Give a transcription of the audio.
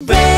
Baby.